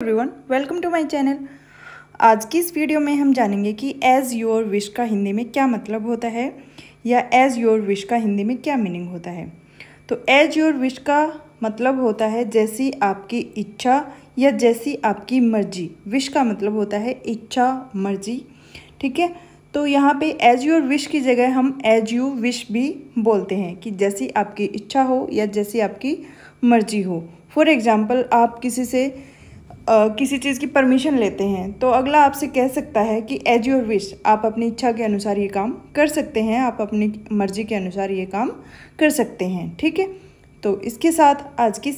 Everyone welcome to my channel आज की इस वीडियो में हम जानेंगे कि एज़ योर विश का हिंदी में क्या मतलब होता है, या एज़ योर विश का हिंदी में क्या मीनिंग होता है। तो एज़ योर विश का मतलब होता है जैसी आपकी इच्छा, या जैसी आपकी मर्ज़ी। विश का मतलब होता है इच्छा, मर्ज़ी। ठीक है? तो यहाँ पे एज योर विश की जगह हम एज यू विश भी बोलते हैं कि जैसी आपकी इच्छा हो, या जैसी आपकी मर्ज़ी हो। फॉर एग्ज़ाम्पल आप किसी से किसी चीज़ की परमिशन लेते हैं तो अगला आपसे कह सकता है कि एज योर विश आप अपनी इच्छा के अनुसार ये काम कर सकते हैं, आप अपनी मर्ज़ी के अनुसार ये काम कर सकते हैं, ठीक है? तो इसके साथ आज की